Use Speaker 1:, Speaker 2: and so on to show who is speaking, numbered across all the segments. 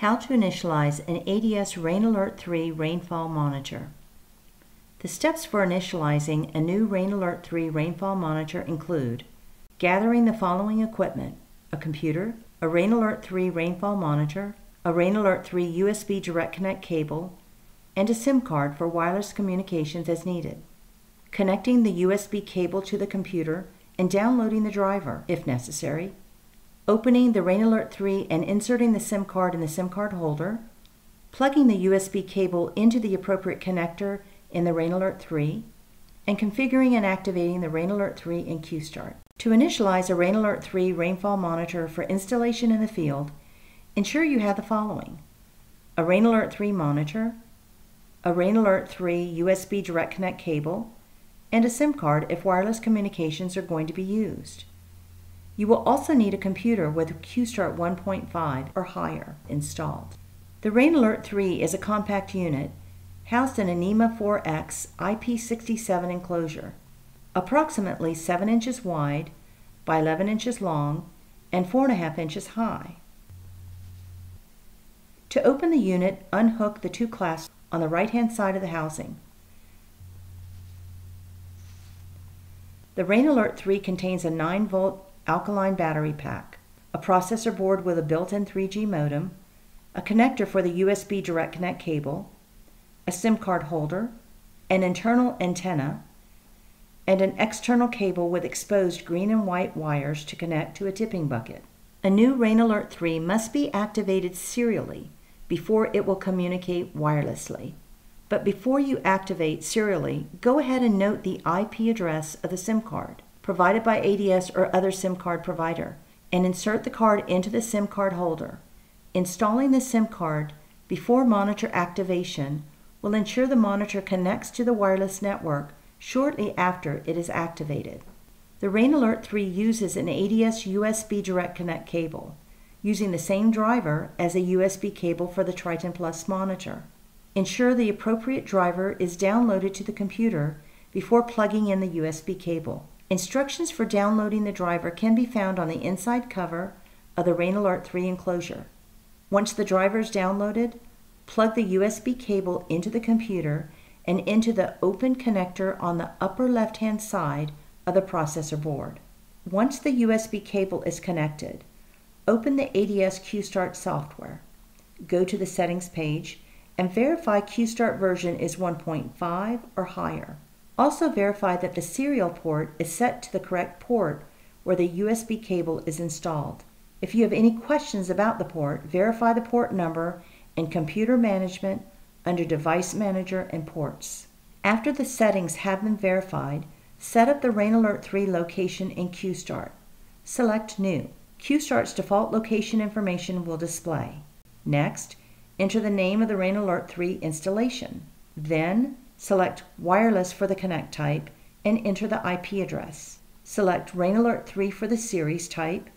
Speaker 1: How to initialize an ADS Rain Alert 3 rainfall monitor. The steps for initializing a new Rain Alert 3 rainfall monitor include gathering the following equipment a computer, a Rain Alert 3 rainfall monitor, a Rain Alert 3 USB Direct Connect cable, and a SIM card for wireless communications as needed. Connecting the USB cable to the computer and downloading the driver if necessary opening the Rain Alert 3 and inserting the SIM card in the SIM card holder, plugging the USB cable into the appropriate connector in the Rain Alert 3, and configuring and activating the Rain Alert 3 in QStart. To initialize a Rain Alert 3 rainfall monitor for installation in the field, ensure you have the following a Rain Alert 3 monitor, a Rain Alert 3 USB Direct Connect cable, and a SIM card if wireless communications are going to be used. You will also need a computer with QStart 1.5 or higher installed. The Rain Alert 3 is a compact unit housed in a NEMA 4X IP67 enclosure, approximately 7 inches wide by 11 inches long and 4.5 inches high. To open the unit, unhook the two clasps on the right-hand side of the housing. The Rain Alert 3 contains a 9 volt alkaline battery pack, a processor board with a built-in 3G modem, a connector for the USB Direct Connect cable, a SIM card holder, an internal antenna, and an external cable with exposed green and white wires to connect to a tipping bucket. A new Rain Alert 3 must be activated serially before it will communicate wirelessly. But before you activate serially, go ahead and note the IP address of the SIM card provided by ADS or other SIM card provider and insert the card into the SIM card holder. Installing the SIM card before monitor activation will ensure the monitor connects to the wireless network shortly after it is activated. The Rain Alert 3 uses an ADS USB Direct Connect cable, using the same driver as a USB cable for the Triton Plus monitor. Ensure the appropriate driver is downloaded to the computer before plugging in the USB cable. Instructions for downloading the driver can be found on the inside cover of the Rain Alert 3 enclosure. Once the driver is downloaded, plug the USB cable into the computer and into the open connector on the upper left-hand side of the processor board. Once the USB cable is connected, open the ADS QStart software. Go to the settings page and verify QStart version is 1.5 or higher. Also verify that the serial port is set to the correct port where the USB cable is installed. If you have any questions about the port, verify the port number in Computer Management under Device Manager and Ports. After the settings have been verified, set up the Rain Alert 3 location in QStart. Select New. QStart's default location information will display. Next, enter the name of the Rain Alert 3 installation. Then, Select Wireless for the Connect type and enter the IP address. Select Rain Alert 3 for the series type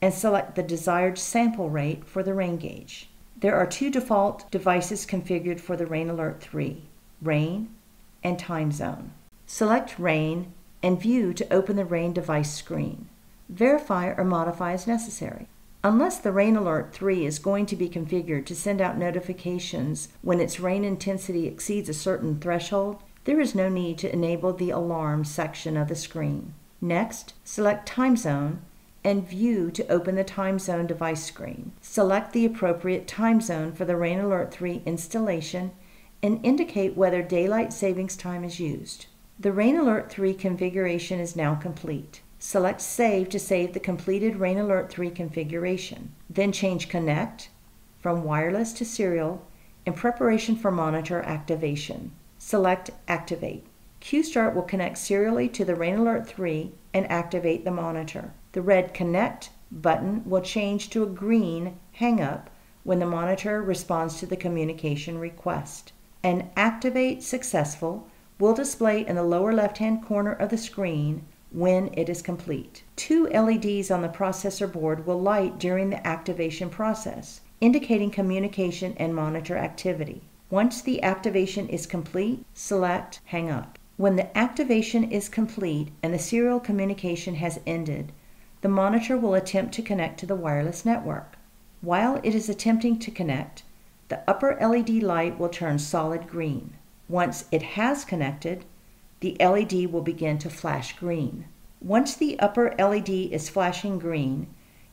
Speaker 1: and select the desired sample rate for the rain gauge. There are two default devices configured for the Rain Alert 3, Rain and Time Zone. Select Rain and View to open the Rain device screen. Verify or modify as necessary. Unless the Rain Alert 3 is going to be configured to send out notifications when its rain intensity exceeds a certain threshold, there is no need to enable the Alarm section of the screen. Next, select Time Zone and View to open the Time Zone device screen. Select the appropriate time zone for the Rain Alert 3 installation and indicate whether daylight savings time is used. The Rain Alert 3 configuration is now complete. Select Save to save the completed Rain Alert 3 configuration. Then change Connect from wireless to serial in preparation for monitor activation. Select Activate. QStart will connect serially to the Rain Alert 3 and activate the monitor. The red Connect button will change to a green Hang Up when the monitor responds to the communication request. An Activate Successful will display in the lower left-hand corner of the screen when it is complete. Two LEDs on the processor board will light during the activation process, indicating communication and monitor activity. Once the activation is complete, select Hang Up. When the activation is complete and the serial communication has ended, the monitor will attempt to connect to the wireless network. While it is attempting to connect, the upper LED light will turn solid green. Once it has connected, the LED will begin to flash green. Once the upper LED is flashing green,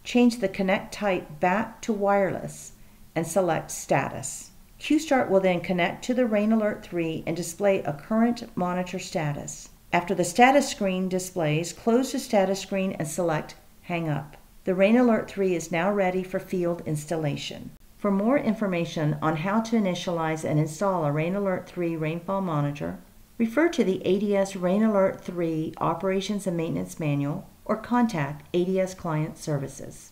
Speaker 1: change the connect type back to wireless and select status. QStart will then connect to the Rain Alert 3 and display a current monitor status. After the status screen displays, close the status screen and select Hang Up. The Rain Alert 3 is now ready for field installation. For more information on how to initialize and install a Rain Alert 3 rainfall monitor, refer to the ADS Rain Alert 3 Operations and Maintenance Manual or contact ADS Client Services.